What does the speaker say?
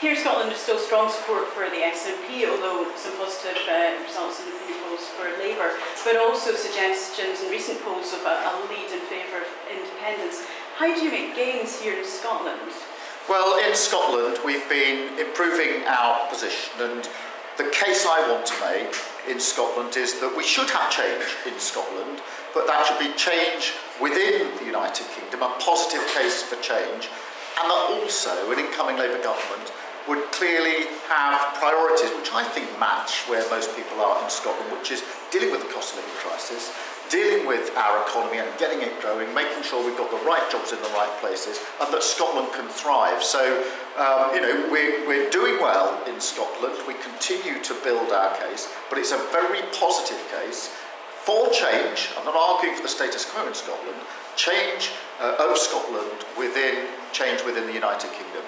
Here Scotland, there's still strong support for the SNP, although some positive uh, results in the polls for Labour, but also suggestions in recent polls of a, a lead in favour of independence. How do you make gains here in Scotland? Well, in Scotland, we've been improving our position, and the case I want to make in Scotland is that we should have change in Scotland, but that should be change within the United Kingdom, a positive case for change, and that also an incoming Labour government would clearly have priorities which I think match where most people are in Scotland, which is dealing with the cost of living crisis, dealing with our economy and getting it growing, making sure we've got the right jobs in the right places, and that Scotland can thrive. So, um, you know, we're, we're doing well in Scotland. We continue to build our case, but it's a very positive case for change. I'm not arguing for the status quo in Scotland. Change uh, of Scotland within change within the United Kingdom.